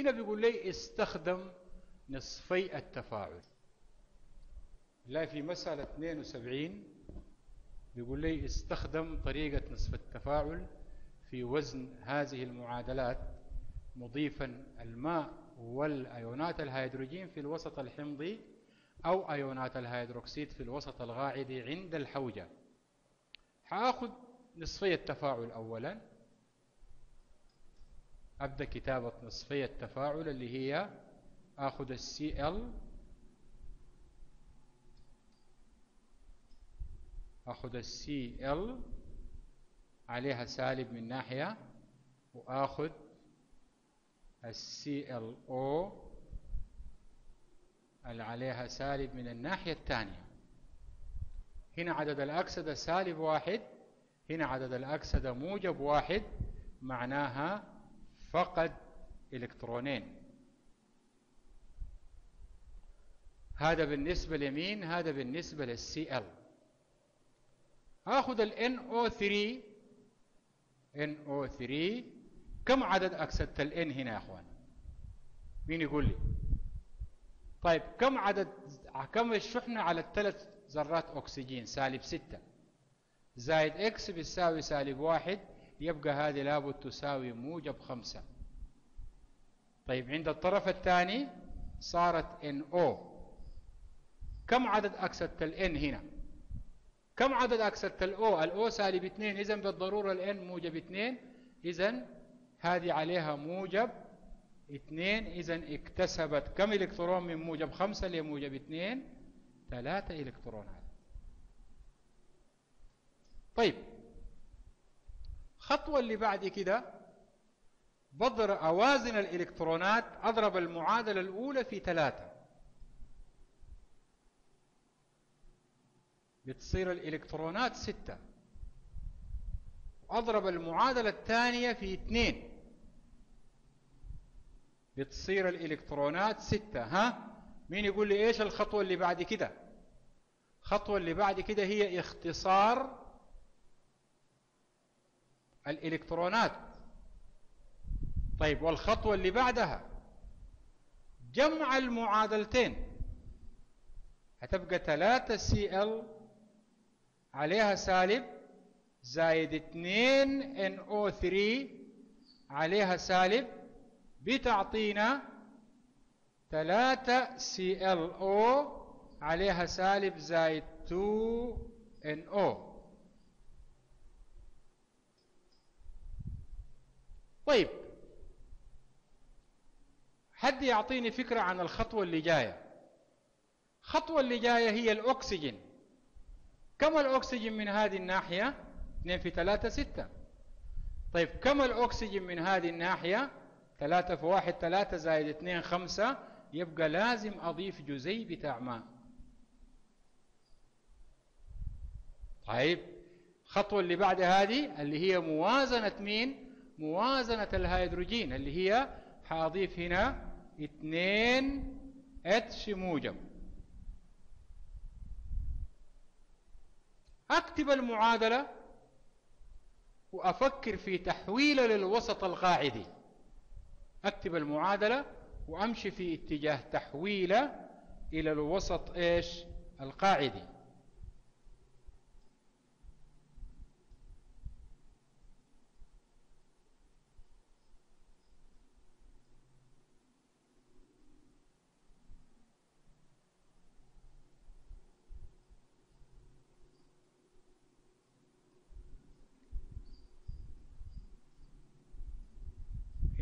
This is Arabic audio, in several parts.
هنا بيقول لي استخدم نصفي التفاعل. لا في مسألة 72 بيقول لي استخدم طريقة نصف التفاعل في وزن هذه المعادلات مضيفا الماء والأيونات الهيدروجين في الوسط الحمضي أو أيونات الهيدروكسيد في الوسط القاعدي عند الحاجة. حاخذ نصفي التفاعل أولا. أبدأ كتابة نصفي التفاعل اللي هي أخذ السي ال أخذ السي ال عليها سالب من ناحية وآخذ السي ال أو اللي عليها سالب من الناحية الثانية. هنا عدد الأكسدة سالب واحد هنا عدد الأكسدة موجب واحد معناها فقد إلكترونين. هذا بالنسبة لمين؟ هذا بالنسبة للسي إل. هاخذ ال NO3 NO3 كم عدد أكسدة ال N هنا يا أخوان؟ مين يقول لي؟ طيب كم عدد كم الشحنة على الثلاث ذرات أكسجين؟ سالب ستة. زائد إكس بيساوي سالب واحد. يبقى هذه لابد تساوي موجب خمسة. طيب عند الطرف الثاني صارت NO كم عدد أكسدة ال N هنا؟ كم عدد أكسدة الأو الأو سالب 2 إذا بالضرورة الإن موجب 2 إذا هذه عليها موجب 2 إذا اكتسبت كم إلكترون من موجب 5 لموجب 2 3 إلكترونات طيب خطوة اللي بعد كده بضر أوازن الإلكترونات أضرب المعادلة الأولى في ثلاثة. بتصير الإلكترونات ستة. أضرب المعادلة الثانية في اثنين. بتصير الإلكترونات ستة. ها؟ مين يقول لي إيش الخطوة اللي بعد كده؟ الخطوة اللي بعد كده هي اختصار الإلكترونات. طيب والخطوة اللي بعدها جمع المعادلتين. هتبقى 3 سي ال عليها سالب زائد 2 NO3 عليها سالب بتعطينا 3 ClO عليها سالب زائد 2 NO طيب. حد يعطيني فكرة عن الخطوة اللي جاية؟ الخطوة اللي جاية هي الأكسجين. كم الأكسجين من هذه الناحية؟ 2 في 3 6 طيب كم الأكسجين من هذه الناحية؟ 3 في 1 3 زائد 2 5 يبقى لازم أضيف جزيء بتاع ماء طيب الخطوة اللي بعد هذه اللي هي موازنة مين؟ موازنة الهيدروجين اللي هي حاضيف هنا 2 اتش موجب. أكتب المعادلة وأفكر في تحويله للوسط القاعدي. أكتب المعادلة وأمشي في اتجاه تحويله إلى الوسط إيش؟ القاعدي.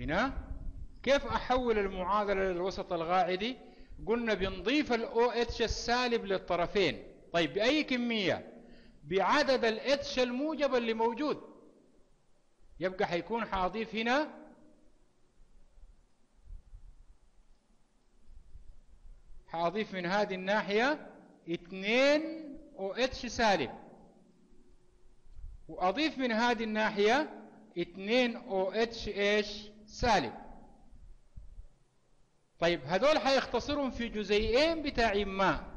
هنا كيف أحول المعادلة للوسط الغاعدي؟ قلنا بنضيف ال OH السالب للطرفين. طيب بأي كمية؟ بعدد ال H الموجب اللي موجود. يبقى حيكون حاضيف هنا حاضيف من هذه الناحية 2 OH سالب. وأضيف من هذه الناحية 2 OH إيش؟ سالب طيب هذول حيختصرهم في جزيئين بتاع ماء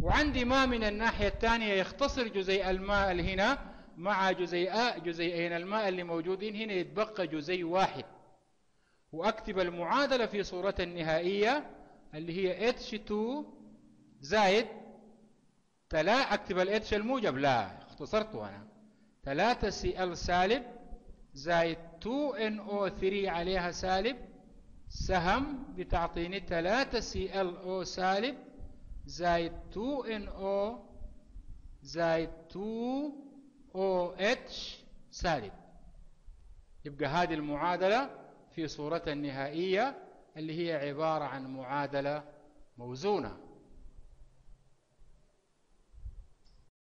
وعندي ماء من الناحية الثانية يختصر جزيء الماء اللي هنا مع جزيئاء جزيئين الماء اللي موجودين هنا يتبقى جزيء واحد. وأكتب المعادلة في صورة النهائية اللي هي H2 زائد تلا أكتب ال H الموجب. لا اختصرته أنا. 3 Cl سالب زائد 2NO3 عليها سالب سهم بتعطيني 3 ClO سالب زائد 2NO زائد 2OH سالب. يبقى هذه المعادلة في صورتها النهائية اللي هي عبارة عن معادلة موزونة.